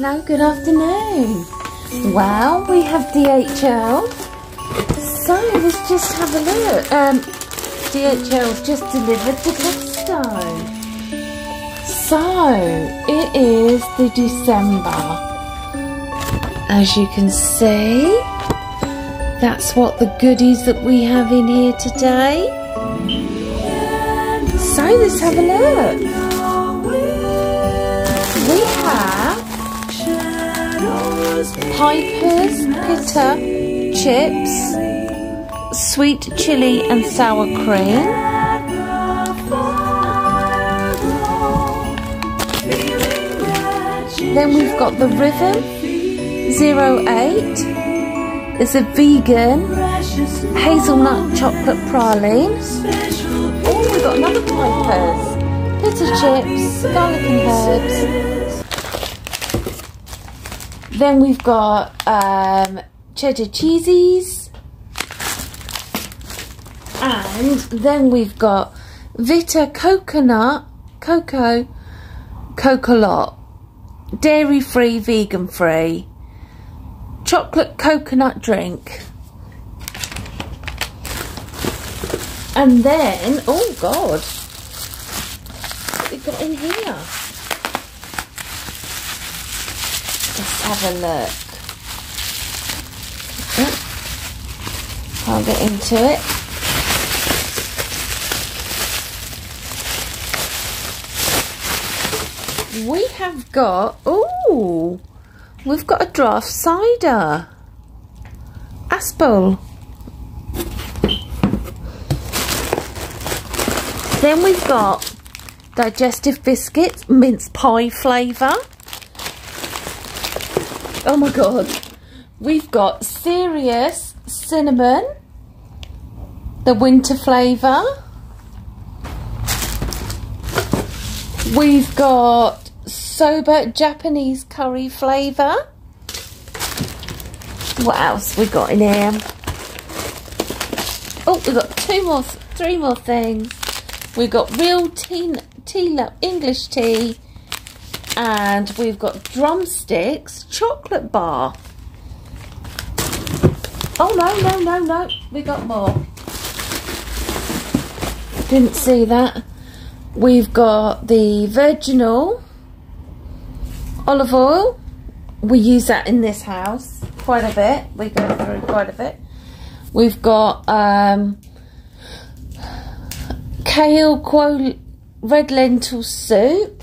Hello, good afternoon. Well, we have DHL. So let's just have a look. Um, DHL just delivered the Gusto. So it is the December. As you can see, that's what the goodies that we have in here today. So let's have a look. Piper's Pitta chips, sweet chili and sour cream. Then we've got the Rhythm 08. It's a vegan hazelnut chocolate praline. Oh, we've got another Piper's. Pitta chips, garlic and herbs. Then we've got um, cheddar cheesies. And then we've got Vita coconut, cocoa, cocolot, dairy free, vegan free, chocolate coconut drink. And then, oh God, what have we got in here? Let's have a look. I'll get into it. We have got, oh, we've got a draft cider. Aspall. Then we've got digestive biscuits, mince pie flavour. Oh my god. We've got serious cinnamon, the winter flavour. We've got Soba Japanese curry flavour. What else we got in here? Oh, we've got two more, three more things. We've got real tea, tea English tea and we've got drumsticks chocolate bar. Oh no no no no. We got more. Didn't see that. We've got the virginal olive oil. We use that in this house quite a bit. We go through quite a bit. We've got um, kale red lentil soup